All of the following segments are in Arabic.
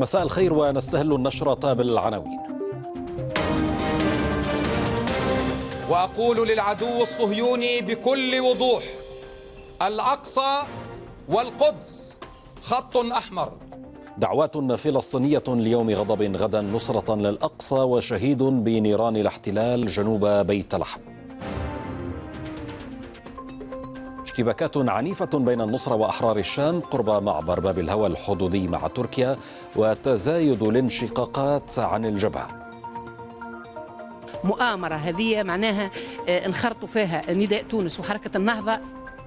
مساء الخير ونستهل النشرة بالعناوين وأقول للعدو الصهيوني بكل وضوح الأقصى والقدس خط أحمر. دعوات فلسطينية ليوم غضب غدا نصرة للأقصى وشهيد بنيران الاحتلال جنوب بيت لحم. اشتباكات عنيفة بين النصرة وأحرار الشام قرب معبر باب الهوى الحدودي مع تركيا وتزايد الانشقاقات عن الجبهة. مؤامرة هذه معناها انخرطوا فيها نداء تونس وحركة النهضة.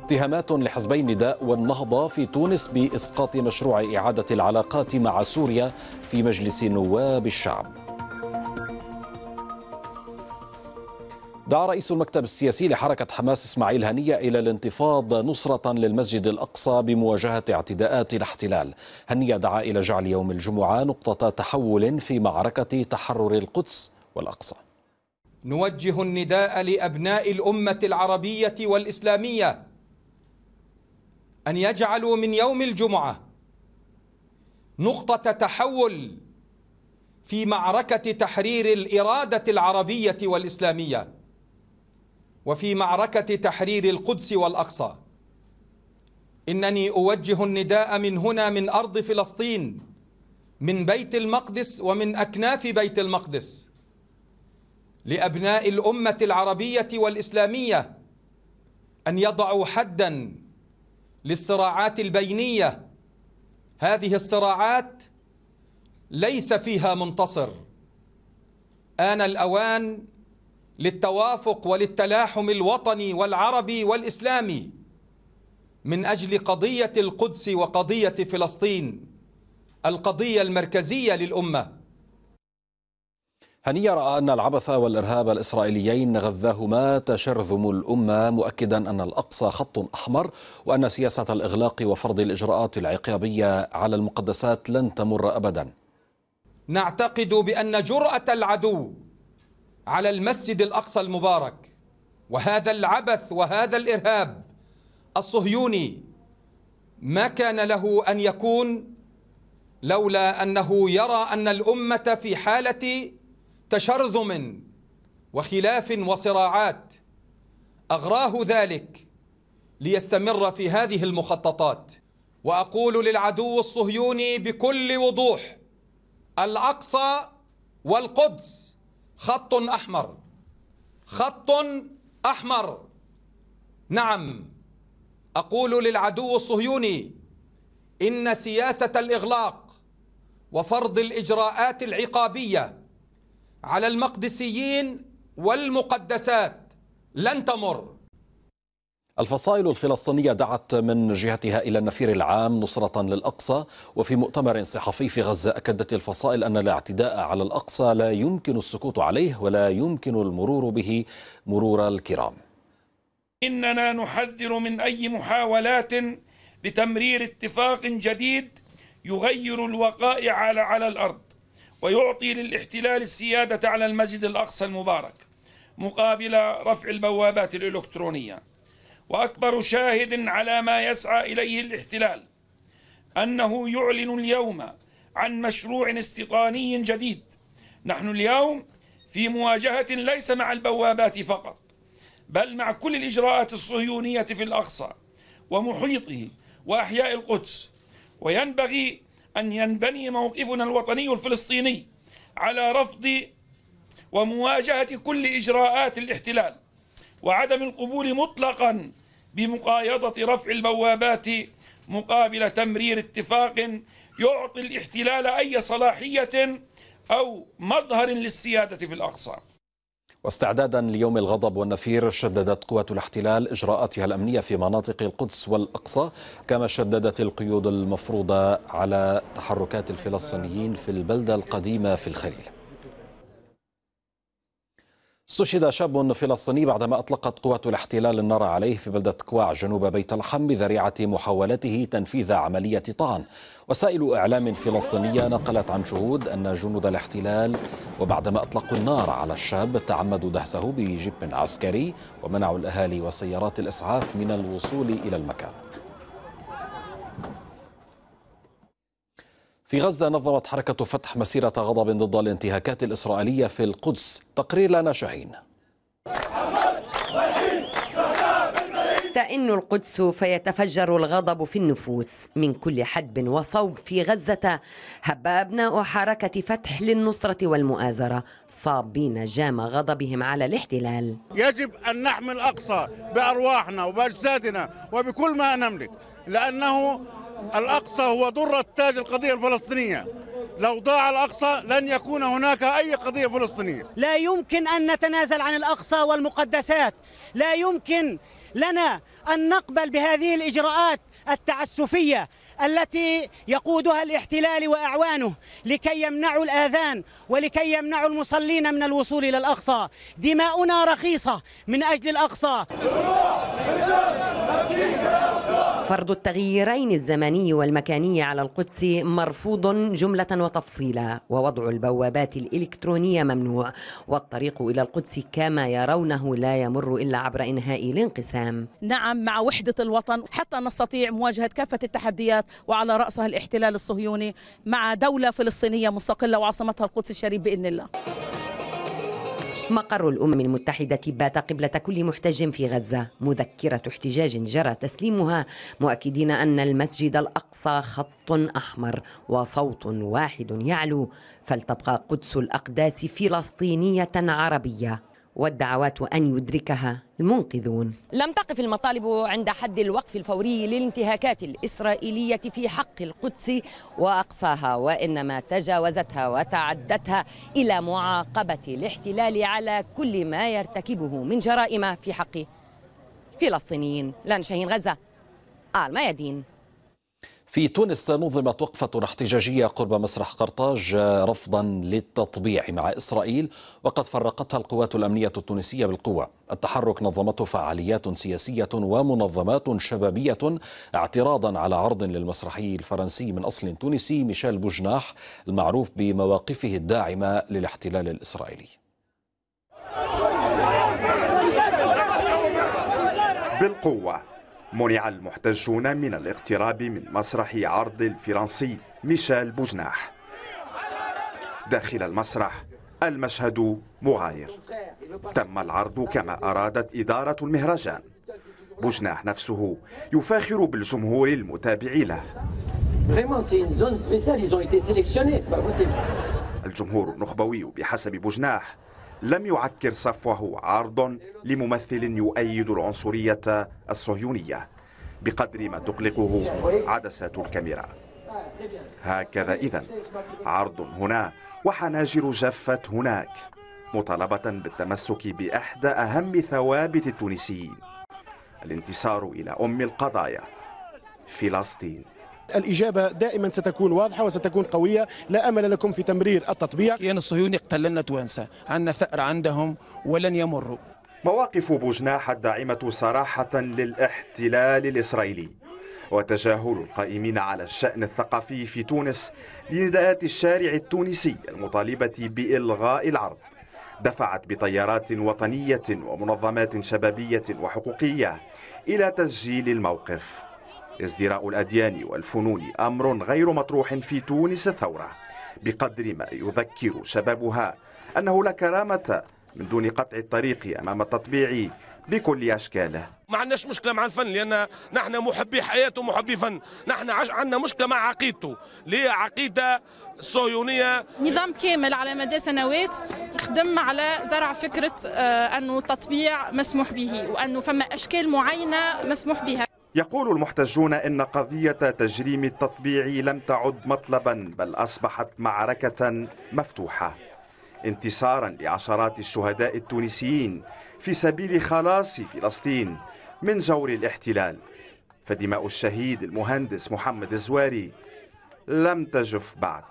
اتهامات لحزبي النداء والنهضة في تونس بإسقاط مشروع إعادة العلاقات مع سوريا في مجلس نواب الشعب. دعا رئيس المكتب السياسي لحركة حماس إسماعيل هنية إلى الانتفاض نصرة للمسجد الأقصى بمواجهة اعتداءات الاحتلال. هنية دعا إلى جعل يوم الجمعة نقطة تحول في معركة تحرر القدس والأقصى. نوجه النداء لأبناء الأمة العربية والإسلامية أن يجعلوا من يوم الجمعة نقطة تحول في معركة تحرير الإرادة العربية والإسلامية. وفي معركة تحرير القدس والأقصى. إنني أوجه النداء من هنا من أرض فلسطين من بيت المقدس ومن أكناف بيت المقدس لأبناء الأمة العربية والإسلامية أن يضعوا حدا للصراعات البينية. هذه الصراعات ليس فيها منتصر. آن الأوان للتوافق وللتلاحم الوطني والعربي والإسلامي من أجل قضية القدس وقضية فلسطين القضية المركزية للأمة. هنية رأى أن العبث والإرهاب الإسرائيليين غذاهما تشرذم الأمة مؤكدا أن الأقصى خط أحمر وأن سياسة الإغلاق وفرض الإجراءات العقابية على المقدسات لن تمر أبدا. نعتقد بأن جرأة العدو على المسجد الأقصى المبارك وهذا العبث وهذا الإرهاب الصهيوني ما كان له أن يكون لولا أنه يرى أن الأمة في حالة تشرذم وخلاف وصراعات. أغراه ذلك ليستمر في هذه المخططات. وأقول للعدو الصهيوني بكل وضوح الأقصى والقدس خط أحمر. خط أحمر. نعم. أقول للعدو الصهيوني إن سياسة الإغلاق وفرض الإجراءات العقابية على المقدسيين والمقدسات لن تمر. الفصائل الفلسطينية دعت من جهتها إلى النفير العام نصرة للأقصى وفي مؤتمر صحفي في غزة أكدت الفصائل أن الاعتداء على الأقصى لا يمكن السكوت عليه ولا يمكن المرور به مرور الكرام. إننا نحذر من أي محاولات لتمرير اتفاق جديد يغير الوقائع على, على الأرض ويعطي للاحتلال السيادة على المسجد الأقصى المبارك مقابل رفع البوابات الإلكترونية. وأكبر شاهد على ما يسعى إليه الاحتلال أنه يعلن اليوم عن مشروع استيطاني جديد. نحن اليوم في مواجهة ليس مع البوابات فقط بل مع كل الإجراءات الصهيونية في الأقصى ومحيطه وأحياء القدس. وينبغي أن ينبني موقفنا الوطني الفلسطيني على رفض ومواجهة كل إجراءات الاحتلال. وعدم القبول مطلقا بمقايضة رفع البوابات مقابل تمرير اتفاق يعطي الاحتلال أي صلاحية أو مظهر للسيادة في الأقصى واستعدادا ليوم الغضب والنفير شددت قوات الاحتلال إجراءاتها الأمنية في مناطق القدس والأقصى كما شددت القيود المفروضة على تحركات الفلسطينيين في البلدة القديمة في الخليل. استشهد شاب فلسطيني بعدما أطلقت قوات الاحتلال النار عليه في بلدة كواع جنوب بيت لحم بذريعة محاولته تنفيذ عملية طعن. وسائل إعلام فلسطينية نقلت عن شهود أن جنود الاحتلال وبعدما أطلقوا النار على الشاب تعمدوا دهسه بجيب عسكري ومنعوا الأهالي وسيارات الإسعاف من الوصول إلى المكان. في غزة نظمت حركة فتح مسيرة غضب ضد الانتهاكات الإسرائيلية في القدس. تقرير لنا شاهين. تئن القدس فيتفجر الغضب في النفوس. من كل حدب وصوب في غزة هب أبناء حركة فتح للنصرة والمؤازرة. صابين جام غضبهم على الاحتلال. يجب أن نحمي الأقصى بأرواحنا وبأجسادنا وبكل ما نملك لأنه الأقصى هو درة تاج القضية الفلسطينية. لو ضاع الأقصى لن يكون هناك أي قضية فلسطينية. لا يمكن أن نتنازل عن الأقصى والمقدسات. لا يمكن لنا أن نقبل بهذه الإجراءات التعسفية. التي يقودها الاحتلال وأعوانه لكي يمنعوا الآذان ولكي يمنعوا المصلين من الوصول إلى الأقصى، دماؤنا رخيصة من أجل الأقصى. فرض التغييرين الزمني والمكاني على القدس مرفوض جملة وتفصيلا ووضع البوابات الإلكترونية ممنوع والطريق إلى القدس كما يرونه لا يمر إلا عبر إنهاء الانقسام نعم مع وحدة الوطن حتى نستطيع مواجهة كافة التحديات وعلى رأسها الاحتلال الصهيوني مع دولة فلسطينية مستقلة وعاصمتها القدس الشريف بإذن الله. مقر الأمم المتحدة بات قبلة كل محتج في غزة مذكرة احتجاج جرى تسليمها مؤكدين أن المسجد الأقصى خط أحمر وصوت واحد يعلو فلتبقى قدس الأقداس فلسطينية عربية. والدعوات أن يدركها المنقذون. لم تقف المطالب عند حد الوقف الفوري للانتهاكات الإسرائيلية في حق القدس وأقصاها وإنما تجاوزتها وتعدتها إلى معاقبة الاحتلال على كل ما يرتكبه من جرائم في حق فلسطينيين. لأن شاهين غزة الميادين في تونس نظمت وقفة احتجاجية قرب مسرح قرطاج رفضا للتطبيع مع إسرائيل وقد فرقتها القوات الأمنية التونسية بالقوة. التحرك نظمته فعاليات سياسية ومنظمات شبابية اعتراضا على عرض للمسرحي الفرنسي من أصل تونسي ميشيل بوجناح المعروف بمواقفه الداعمة للاحتلال الإسرائيلي. بالقوة. منع المحتجون من الاقتراب من مسرح عرض الفرنسي ميشيل بوجناح. داخل المسرح المشهد مغاير. تم العرض كما أرادت إدارة المهرجان. بوجناح نفسه يفاخر بالجمهور المتابع له. الجمهور النخبوي بحسب بوجناح لم يعكر صفوه عرض لممثل يؤيد العنصرية الصهيونية بقدر ما تقلقه عدسات الكاميرا. هكذا إذا عرض هنا وحناجر جفت هناك مطالبة بالتمسك بإحدى أهم ثوابت التونسيين الانتصار إلى أم القضايا فلسطين. الإجابة دائما ستكون واضحة وستكون قوية. لا أمل لكم في تمرير التطبيع كيان الصهيوني اقتلنا توانسة عندنا ثأر عندهم ولن يمروا مواقف بوجناح الداعمة صراحة للاحتلال الإسرائيلي. وتجاهل القائمين على الشأن الثقافي في تونس لنداءات الشارع التونسي المطالبة بإلغاء العرض. دفعت بتيارات وطنية ومنظمات شبابية وحقوقية إلى تسجيل الموقف. ازدراء الأديان والفنون أمر غير مطروح في تونس الثورة بقدر ما يذكر شبابها أنه لا كرامة من دون قطع الطريق أمام التطبيع بكل أشكاله ما عندناش مشكلة مع الفن لأن نحن محبي حياة ومحبي فن. نحن عندنا مشكلة مع عقيدته اللي هي عقيدة صهيونية. نظام كامل على مدى سنوات خدم على زرع فكرة آه أنه التطبيع مسموح به وأنه فما أشكال معينة مسموح بها. يقول المحتجون إن قضية تجريم التطبيع لم تعد مطلبا بل أصبحت معركة مفتوحة. انتصارا لعشرات الشهداء التونسيين في سبيل خلاص فلسطين من جور الاحتلال. فدماء الشهيد المهندس محمد الزواري لم تجف بعد.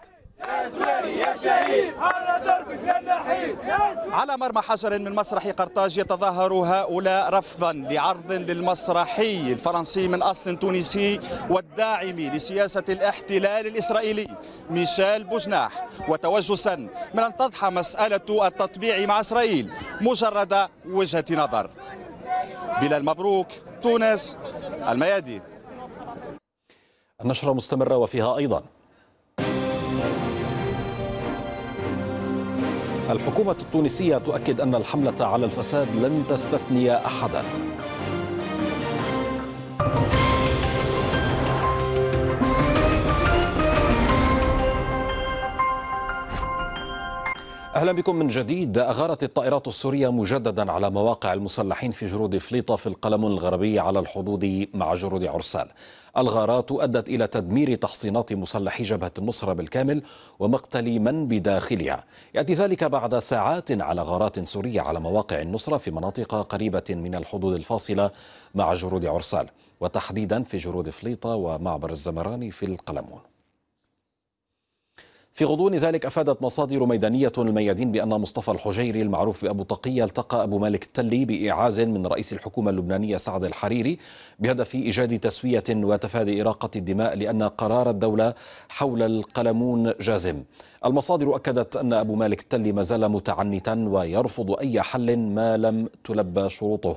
يا شهيد! دربك يا النحيب على مرمى حجر من مسرح قرطاج يتظاهر هؤلاء رفضا لعرض للمسرحي الفرنسي من أصل تونسي والداعم لسياسة الاحتلال الإسرائيلي ميشيل بوجناح. وتوجسا من أن تضحى مسألة التطبيع مع إسرائيل مجرد وجهة نظر. بلال مبروك تونس الميادين. النشرة مستمرة وفيها أيضا. الحكومة التونسية تؤكد أن الحملة على الفساد لن تستثني أحدا. أهلا بكم من جديد أغارت الطائرات السورية مجددا على مواقع المسلحين في جرود فليطة في القلمون الغربي على الحدود مع جرود عرسال. الغارات أدت إلى تدمير تحصينات مسلحي جبهة النصره بالكامل ومقتل من بداخلها. يأتي ذلك بعد ساعات على غارات سورية على مواقع النصره في مناطق قريبة من الحدود الفاصلة مع جرود عرسال وتحديدا في جرود فليطة ومعبر الزمراني في القلمون. في غضون ذلك أفادت مصادر ميدانية الميادين بأن مصطفى الحجيري المعروف بأبو تقية التقى أبو مالك التلي بإعاز من رئيس الحكومة اللبنانية سعد الحريري بهدف إيجاد تسوية وتفادي إراقة الدماء لأن قرار الدولة حول القلمون جازم. المصادر أكدت أن أبو مالك التلي ما زال متعنتا ويرفض أي حل ما لم تلبى شروطه.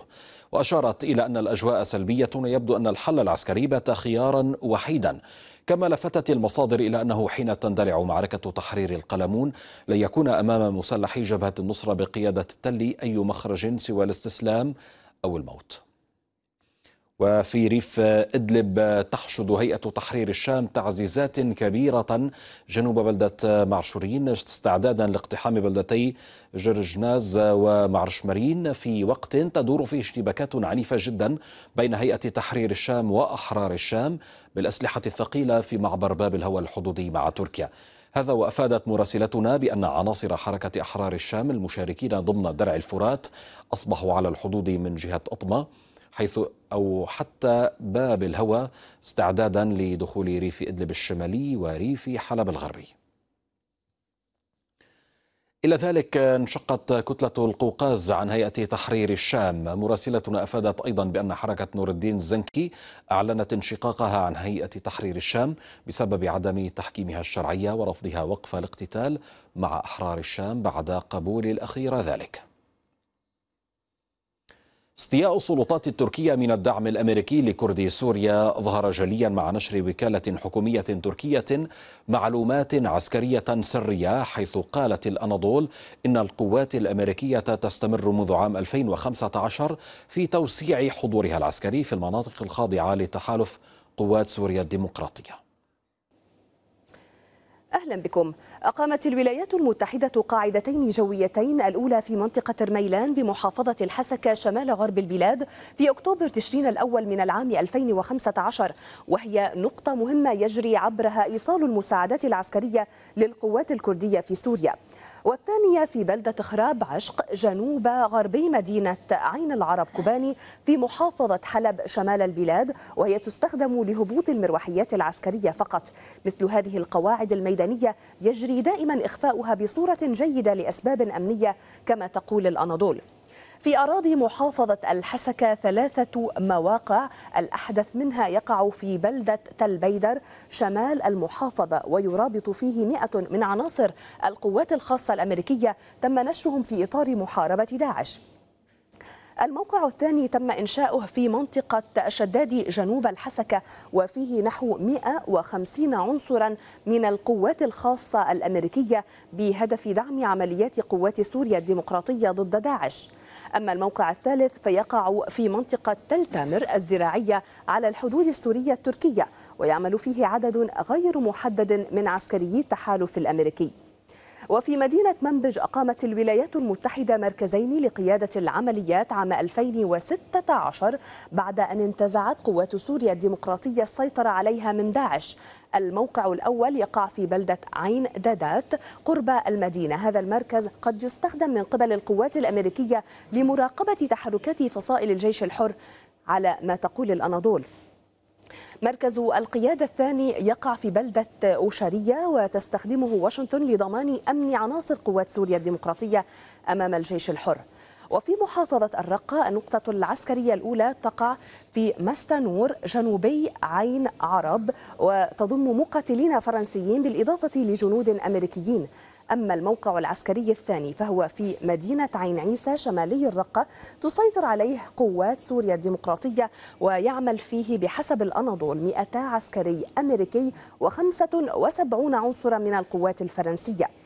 وأشارت إلى أن الأجواء سلبية ويبدو أن الحل العسكري بات خيارا وحيدا. كما لفتت المصادر إلى أنه حين تندلع معركة تحرير القلمون لن يكون أمام مسلحي جبهة النصرة بقيادة التلي أي مخرج سوى الاستسلام أو الموت. وفي ريف إدلب تحشد هيئة تحرير الشام تعزيزات كبيرة. جنوب بلدة معشورين استعدادا لاقتحام بلدتي جرجناز ومعرشمرين في وقت تدور فيه اشتباكات عنيفة جدا بين هيئة تحرير الشام وأحرار الشام بالأسلحة الثقيلة في معبر باب الهوى الحدودي مع تركيا. هذا وأفادت مراسلتنا بأن عناصر حركة أحرار الشام المشاركين ضمن درع الفرات أصبحوا على الحدود من جهة أطمة. حيث أو حتى باب الهوى استعدادا لدخول ريف إدلب الشمالي وريف حلب الغربي. إلى ذلك انشقت كتلة القوقاز عن هيئة تحرير الشام. مراسلتنا أفادت أيضا بأن حركة نور الدين الزنكي أعلنت انشقاقها عن هيئة تحرير الشام بسبب عدم تحكيمها الشرعية ورفضها وقف الاقتتال مع أحرار الشام بعد قبول الأخير ذلك. استياء السلطات التركية من الدعم الأمريكي لكردي سوريا ظهر جليا مع نشر وكالة حكومية تركية معلومات عسكرية سرية حيث قالت الأناضول إن القوات الأمريكية تستمر منذ عام 2015 في توسيع حضورها العسكري في المناطق الخاضعة لتحالف قوات سوريا الديمقراطية. أهلا بكم. أقامت الولايات المتحدة قاعدتين جويتين الأولى في منطقة رميلان بمحافظة الحسكة شمال غرب البلاد في أكتوبر تشرين الأول من العام 2015 وهي نقطة مهمة يجري عبرها إيصال المساعدات العسكرية للقوات الكردية في سوريا. والثانية في بلدة خراب عشق جنوب غربي مدينة عين العرب كوباني في محافظة حلب شمال البلاد وهي تستخدم لهبوط المروحيات العسكرية فقط. مثل هذه القواعد الميدانية يجري دائما إخفاؤها بصورة جيدة لأسباب أمنية كما تقول الأناضول. في أراضي محافظة الحسكة ثلاثة مواقع الأحدث منها يقع في بلدة تل بيدر شمال المحافظة ويرابط فيه مئة من عناصر القوات الخاصة الأمريكية تم نشرهم في إطار محاربة داعش. الموقع الثاني تم إنشاؤه في منطقة شدادي جنوب الحسكة وفيه نحو 150 عنصرا من القوات الخاصة الأمريكية بهدف دعم عمليات قوات سوريا الديمقراطية ضد داعش. أما الموقع الثالث فيقع في منطقة تل تامر الزراعية على الحدود السورية التركية ويعمل فيه عدد غير محدد من عسكريي التحالف الأمريكي. وفي مدينة منبج أقامت الولايات المتحدة مركزين لقيادة العمليات عام 2016 بعد أن انتزعت قوات سوريا الديمقراطية السيطرة عليها من داعش. الموقع الأول يقع في بلدة عين دادات قرب المدينة. هذا المركز قد يستخدم من قبل القوات الأمريكية لمراقبة تحركات فصائل الجيش الحر على ما تقول الأناضول. مركز القيادة الثاني يقع في بلدة أوشارية وتستخدمه واشنطن لضمان أمن عناصر قوات سوريا الديمقراطية أمام الجيش الحر. وفي محافظة الرقة النقطة العسكرية الأولى تقع في مستنور جنوبي عين عرب وتضم مقاتلين فرنسيين بالإضافة لجنود أمريكيين. أما الموقع العسكري الثاني فهو في مدينة عين عيسى شمالي الرقة تسيطر عليه قوات سوريا الديمقراطية ويعمل فيه بحسب الأناضول 200 عسكري أمريكي و75 عنصرا من القوات الفرنسية.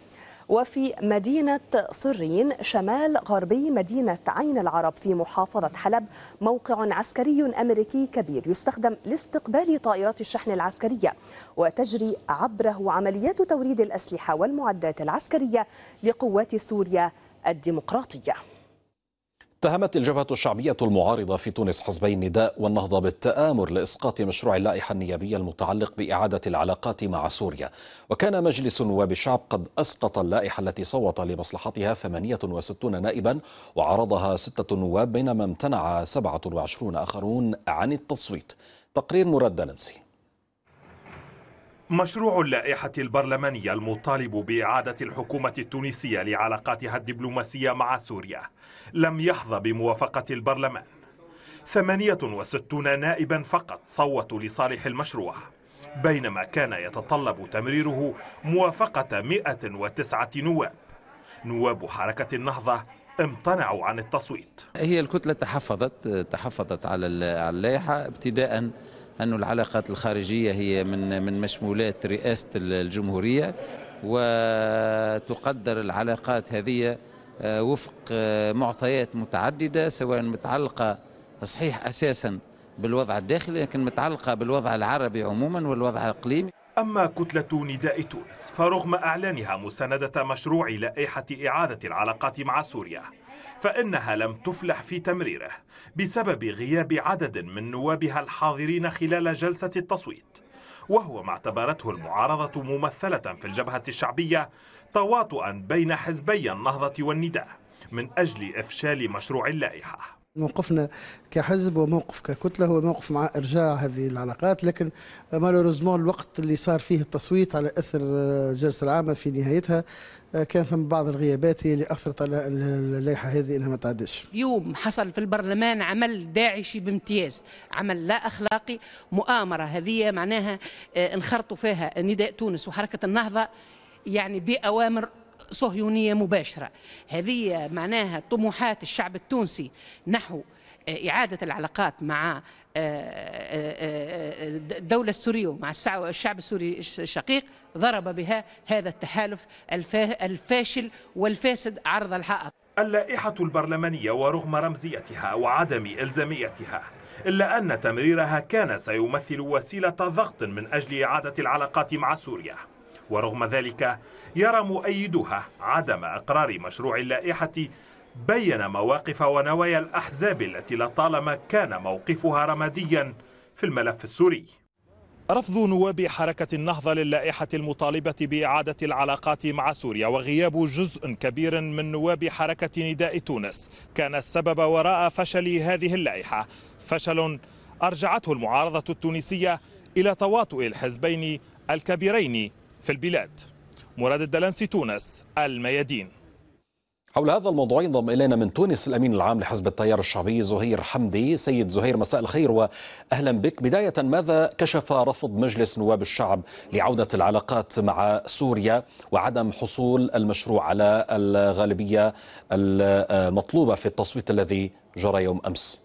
وفي مدينة صرين شمال غربي مدينة عين العرب في محافظة حلب موقع عسكري أمريكي كبير يستخدم لاستقبال طائرات الشحن العسكرية وتجري عبره عمليات توريد الأسلحة والمعدات العسكرية لقوات سوريا الديمقراطية. اتهمت الجبهة الشعبية المعارضة في تونس حزبي النداء والنهضة بالتآمر لإسقاط مشروع اللائحة النيابية المتعلق بإعادة العلاقات مع سوريا. وكان مجلس نواب الشعب قد أسقط اللائحة التي صوت لمصلحتها 68 نائبا وعرضها ستة نواب بينما امتنع 27 آخرون عن التصويت. تقرير مراد ننسي مشروع اللائحة البرلمانية المطالب بإعادة الحكومة التونسية لعلاقاتها الدبلوماسية مع سوريا لم يحظى بموافقة البرلمان. 68 نائبا فقط صوتوا لصالح المشروع بينما كان يتطلب تمريره موافقة 109 نواب. نواب حركة النهضة امتنعوا عن التصويت. هي الكتلة تحفظت تحفظت على اللائحة ابتداء أن العلاقات الخارجية هي من من مشمولات رئاسة الجمهورية وتقدر العلاقات هذه وفق معطيات متعددة سواء متعلقة صحيح أساسا بالوضع الداخلي لكن متعلقة بالوضع العربي عموما والوضع الإقليمي. أما كتلة نداء تونس فرغم إعلانها مساندة مشروع لائحة إعادة العلاقات مع سوريا فإنها لم تفلح في تمريره بسبب غياب عدد من نوابها الحاضرين خلال جلسة التصويت وهو ما اعتبرته المعارضة ممثلة في الجبهة الشعبية تواطؤا بين حزبي النهضة والنداء من أجل إفشال مشروع اللائحة. موقفنا كحزب وموقف ككتلة هو موقف مع إرجاع هذه العلاقات لكن مالوريزمون الوقت اللي صار فيه التصويت على إثر الجلسة العامة في نهايتها كان فما بعض الغيابات هي اللي أثرت على اللائحة هذه إنها ما تعدش اليوم حصل في البرلمان عمل داعشي بامتياز عمل لا أخلاقي مؤامرة هذه معناها انخرطوا فيها نداء تونس وحركة النهضة يعني بأوامر صهيونية مباشرة. هذه معناها طموحات الشعب التونسي نحو إعادة العلاقات مع الدولة السورية ومع الشعب السوري الشقيق ضرب بها هذا التحالف الفاشل والفاسد عرض الحائط. اللائحة البرلمانية ورغم رمزيتها وعدم إلزاميتها إلا أن تمريرها كان سيمثل وسيلة ضغط من أجل إعادة العلاقات مع سوريا. ورغم ذلك يرى مؤيدوها عدم إقرار مشروع اللائحة بين مواقف ونوايا الأحزاب التي لطالما كان موقفها رماديا في الملف السوري. رفض نواب حركة النهضة للائحة المطالبة بإعادة العلاقات مع سوريا وغياب جزء كبير من نواب حركة نداء تونس كان السبب وراء فشل هذه اللائحة. فشل أرجعته المعارضة التونسية إلى تواطؤ الحزبين الكبيرين في البلاد. مراد الدلنسي تونس الميادين. حول هذا الموضوع ينضم إلينا من تونس الأمين العام لحزب التيار الشعبي زهير حمدي. سيد زهير مساء الخير وأهلا بك. بداية ماذا كشف رفض مجلس نواب الشعب لعودة العلاقات مع سوريا وعدم حصول المشروع على الغالبية المطلوبة في التصويت الذي جرى يوم أمس؟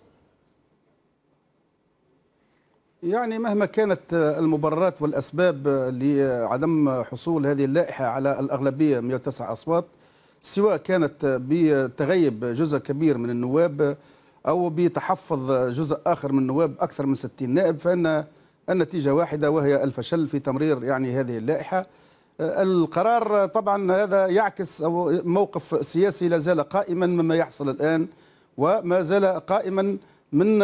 يعني مهما كانت المبررات والأسباب لعدم حصول هذه اللائحة على الأغلبية 109 أصوات سواء كانت بتغيب جزء كبير من النواب أو بتحفظ جزء آخر من النواب أكثر من 60 نائب فإن النتيجة واحدة وهي الفشل في تمرير يعني هذه اللائحة. القرار طبعا هذا يعكس أو موقف سياسي لا زال قائما مما يحصل الآن وما زال قائما من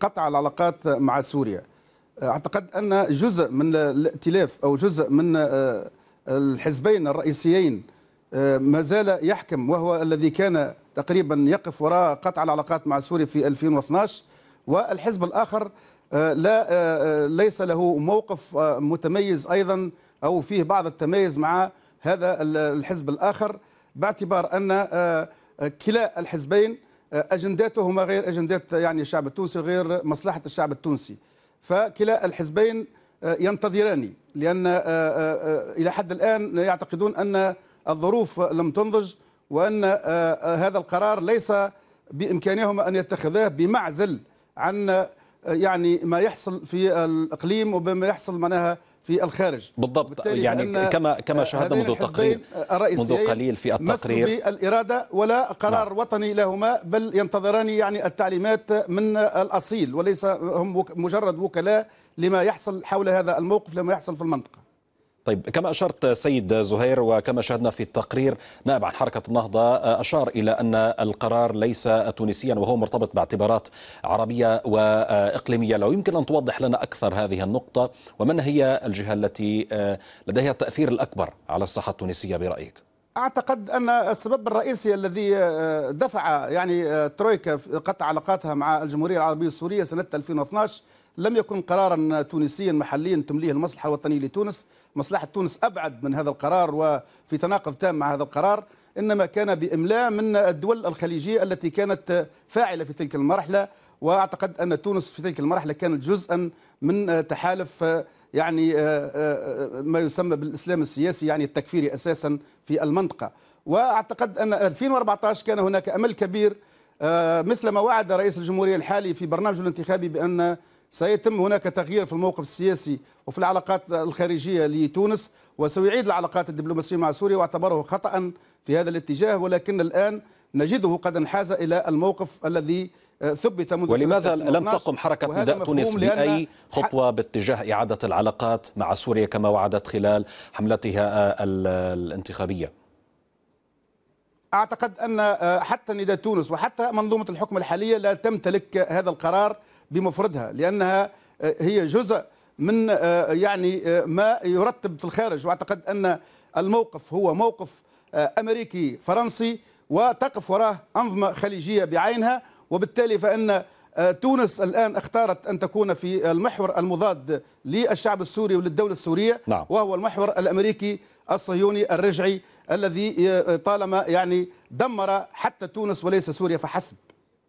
قطع العلاقات مع سوريا. أعتقد أن جزء من الائتلاف أو جزء من الحزبين الرئيسيين ما زال يحكم وهو الذي كان تقريبا يقف وراء قطع العلاقات مع سوريا في 2012 والحزب الآخر لا ليس له موقف متميز أيضا أو فيه بعض التميز مع هذا الحزب الآخر باعتبار أن كلا الحزبين أجنداتهما غير أجندات يعني الشعب التونسي غير مصلحة الشعب التونسي. فكلا الحزبين ينتظران لأن إلى حد الآن يعتقدون أن الظروف لم تنضج وأن هذا القرار ليس بإمكانهما أن يتخذاه بمعزل عن يعني ما يحصل في الإقليم وبما يحصل معناها في الخارج. بالضبط. يعني كما كما شاهدنا منذ تقرير منذ قليل في التقرير. بالإرادة ولا قرار نعم. وطني لهما بل ينتظران يعني التعليمات من الأصيل وليس هم مجرد وكلاء لما يحصل حول هذا الموقف لما يحصل في المنطقة. طيب كما أشرت سيد زهير وكما شاهدنا في التقرير نائب عن حركة النهضة أشار إلى أن القرار ليس تونسيا وهو مرتبط باعتبارات عربية وإقليمية لو يمكن أن توضح لنا أكثر هذه النقطة ومن هي الجهة التي لديها التأثير الأكبر على الصحة التونسية برأيك؟ أعتقد أن السبب الرئيسي الذي دفع يعني ترويكا قطع علاقاتها مع الجمهورية العربية السورية سنة 2012 لم يكن قرارا تونسيا محليا تمليه المصلحة الوطنية لتونس. مصلحة تونس أبعد من هذا القرار وفي تناقض تام مع هذا القرار. إنما كان بإملاء من الدول الخليجية التي كانت فاعلة في تلك المرحلة. وأعتقد أن تونس في تلك المرحلة كانت جزءا من تحالف يعني ما يسمى بالإسلام السياسي يعني التكفيري أساسا في المنطقة. وأعتقد أن 2014 كان هناك أمل كبير مثل ما وعد رئيس الجمهورية الحالي في برنامجه الانتخابي بأن سيتم هناك تغيير في الموقف السياسي وفي العلاقات الخارجية لتونس وسيعيد العلاقات الدبلوماسية مع سوريا واعتبره خطأ في هذا الاتجاه ولكن الآن نجده قد انحاز إلى الموقف الذي ثبت منذ ولماذا لم تقم حركة نداء تونس بأي خطوة باتجاه إعادة العلاقات مع سوريا كما وعدت خلال حملتها الانتخابية؟ أعتقد أن حتى نداء تونس وحتى منظومة الحكم الحالية لا تمتلك هذا القرار بمفردها لأنها هي جزء من يعني ما يرتب في الخارج. وأعتقد أن الموقف هو موقف أمريكي فرنسي وتقف وراه أنظمة خليجية بعينها. وبالتالي فإن تونس الآن اختارت أن تكون في المحور المضاد للشعب السوري وللدولة السورية نعم. وهو المحور الأمريكي الصهيوني الرجعي الذي طالما يعني دمر حتى تونس وليس سوريا فحسب.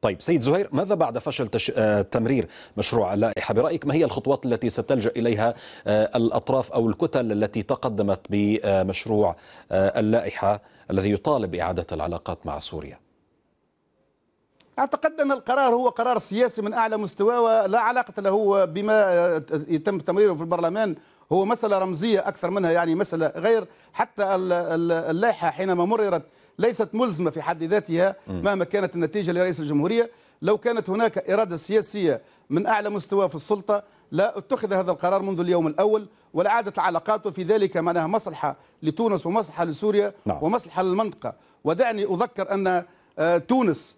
طيب سيد زهير ماذا بعد فشل تش... تمرير مشروع اللائحة؟ برأيك ما هي الخطوات التي ستلجأ إليها الأطراف أو الكتل التي تقدمت بمشروع اللائحة الذي يطالب بإعادة العلاقات مع سوريا؟ أعتقد أن القرار هو قرار سياسي من أعلى مستوى ولا علاقة له بما يتم تمريره في البرلمان. هو مسألة رمزية أكثر منها يعني مسألة غير حتى اللائحة حينما مررت ليست ملزمة في حد ذاتها مهما كانت النتيجة لرئيس الجمهورية. لو كانت هناك إرادة سياسية من أعلى مستوى في السلطة لا اتخذ هذا القرار منذ اليوم الأول. ولعادة العلاقات وفي ذلك معناها مصلحة لتونس ومصلحة لسوريا نعم. ومصلحة للمنطقة. ودعني أذكر أن تونس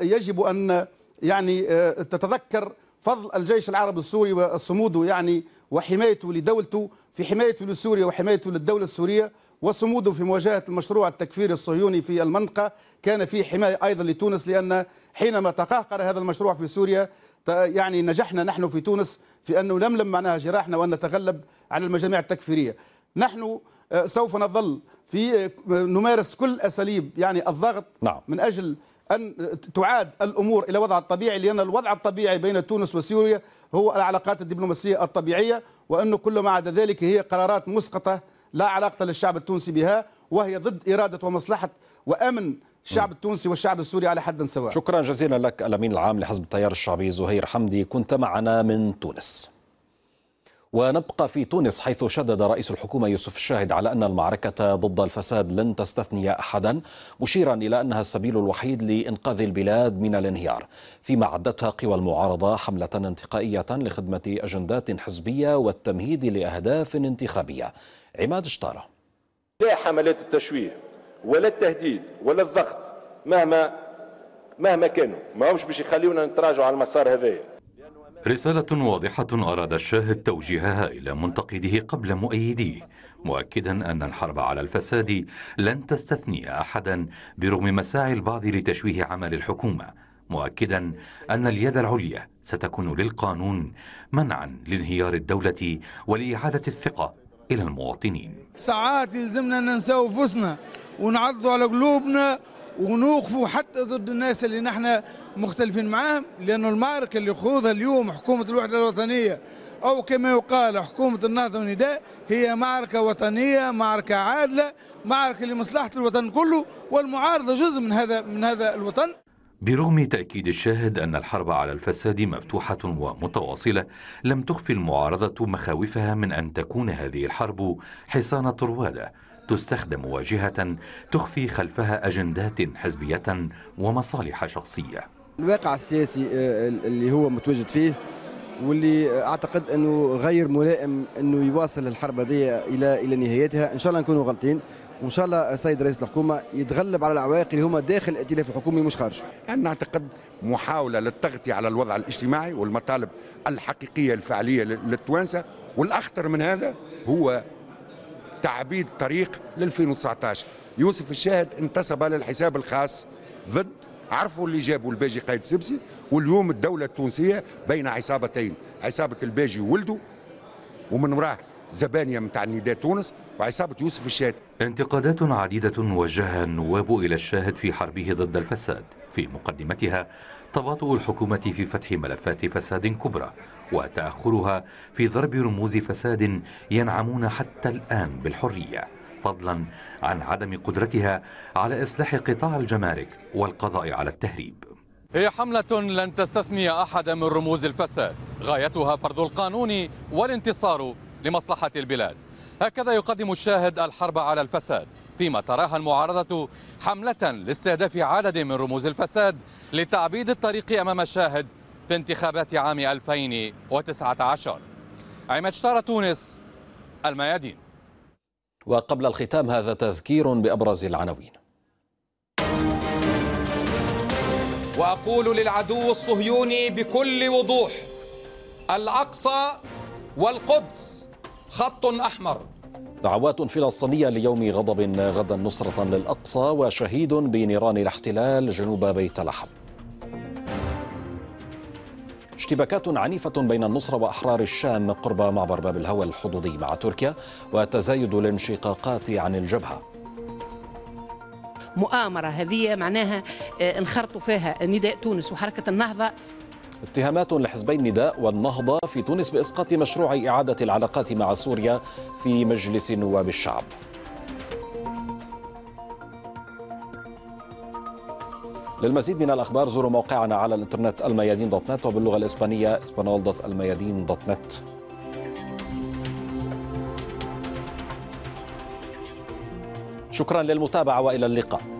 يجب أن يعني تتذكر فضل الجيش العربي السوري وصموده يعني وحمايته لدولته في حمايته لسوريا وحمايته للدولة السورية وصموده في مواجهة المشروع التكفيري الصهيوني في المنطقة كان في حماية أيضا لتونس لأن حينما تقهقر هذا المشروع في سوريا يعني نجحنا نحن في تونس في أن نلملم معناها جراحنا وأن نتغلب على المجاميع التكفيرية نحن سوف نظل في نمارس كل أساليب يعني الضغط نعم. من أجل أن تعاد الأمور إلى وضع الطبيعي لأن الوضع الطبيعي بين تونس وسوريا هو العلاقات الدبلوماسية الطبيعية وأنه كل ما عدا ذلك هي قرارات مسقطة لا علاقة للشعب التونسي بها وهي ضد إرادة ومصلحة وأمن الشعب التونسي والشعب السوري على حد سواء. شكرا جزيلا لك الأمين العام لحزب التيار الشعبي زهير حمدي كنت معنا من تونس. ونبقى في تونس حيث شدد رئيس الحكومة يوسف الشاهد على أن المعركة ضد الفساد لن تستثني أحدا مشيرا إلى أنها السبيل الوحيد لإنقاذ البلاد من الانهيار. فيما عدتها قوى المعارضة حملة انتقائية لخدمة أجندات حزبية والتمهيد لأهداف انتخابية. عماد شطارة. لا حملات التشويه ولا التهديد ولا الضغط مهما مهما كانوا. ما همش باش يخليونا نتراجعوا على المسار هذايا. رسالة واضحة أراد الشاهد توجيهها إلى منتقده قبل مؤيديه مؤكدا أن الحرب على الفساد لن تستثني أحدا برغم مساعي البعض لتشويه عمل الحكومة مؤكدا أن اليد العليا ستكون للقانون منعا لانهيار الدولة ولإعادة الثقة إلى المواطنين. ساعات يلزمنا ننسى أنفسنا ونعضوا على قلوبنا ونوقفوا حتى ضد الناس اللي نحن مختلفين معاهم لأنه المعركة اللي خوضها اليوم حكومة الوحدة الوطنية أو كما يقال حكومة النهضة والنداء هي معركة وطنية معركة عادلة معركة لمصلحة الوطن كله والمعارضة جزء من هذا من هذا الوطن. برغم تأكيد الشاهد أن الحرب على الفساد مفتوحة ومتواصلة لم تخفي المعارضة مخاوفها من أن تكون هذه الحرب حصان طروادة. تستخدم واجهة تخفي خلفها أجندات حزبية ومصالح شخصية الواقع السياسي آه، اللي هو متواجد فيه واللي أعتقد أنه غير ملائم أنه يواصل الحرب هذه إلى إلى نهايتها إن شاء الله نكونوا غلطين وإن شاء الله السيد رئيس الحكومة يتغلب على العوائق اللي هما داخل الائتلاف الحكومي مش خارجه. أنا نعتقد محاولة للتغطية على الوضع الاجتماعي والمطالب الحقيقية الفعلية للتوانسة والأخطر من هذا هو تعبيد طريق ل 2019 يوسف الشاهد انتسب للحساب الخاص ضد عرفوا اللي جابوا الباجي قايد سبسي واليوم الدولة التونسية بين عصابتين عصابة الباجي وولده ومن وراه زبانية متاع النداء تونس وعصابة يوسف الشاهد. انتقادات عديدة وجهها النواب إلى الشاهد في حربه ضد الفساد. في مقدمتها تباطؤ الحكومة في فتح ملفات فساد كبرى وتأخرها في ضرب رموز فساد ينعمون حتى الآن بالحرية فضلا عن عدم قدرتها على إصلاح قطاع الجمارك والقضاء على التهريب. هي حملة لن تستثني أحد من رموز الفساد غايتها فرض القانون والانتصار لمصلحة البلاد. هكذا يقدم الشاهد الحرب على الفساد فيما تراها المعارضة حملة لاستهداف عدد من رموز الفساد لتعبيد الطريق أمام الشاهد في انتخابات عام 2019 عماد شطارة تونس الميادين. وقبل الختام هذا تذكير بأبرز العناوين. وأقول للعدو الصهيوني بكل وضوح الأقصى والقدس خط أحمر. دعوات فلسطينية ليوم غضب غدا نصرة للأقصى وشهيد بنيران الاحتلال جنوب بيت لحم. اشتباكات عنيفة بين النصرة وأحرار الشام قرب معبر باب الهوى الحدودي مع تركيا وتزايد الانشقاقات عن الجبهة. مؤامرة هذه معناها آه، انخرطوا فيها نداء تونس وحركة النهضة. اتهامات لحزبي النداء والنهضة في تونس بإسقاط مشروع إعادة العلاقات مع سوريا في مجلس نواب الشعب. للمزيد من الأخبار زوروا موقعنا على الإنترنت الميادين dot net وباللغة الإسبانية español dot الميادين dot net. شكرا للمتابعة وإلى اللقاء.